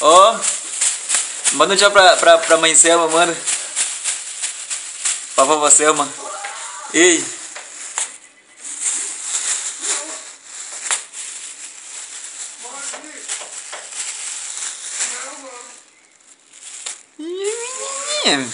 Ó, oh, manda um tchau pra, pra, pra mãe Selma, manda. Pra vovó Selma. Ei. Yeah.